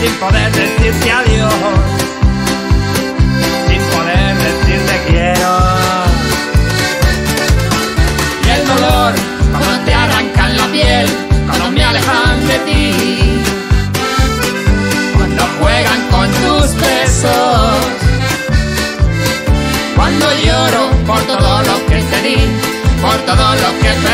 sin poder decirte adiós, sin poder decirte quiero. Y el dolor, cuando te arrancan la piel, cuando me alejan de ti, cuando juegan con tus besos, cuando lloro por todo lo que te di, por todo lo que te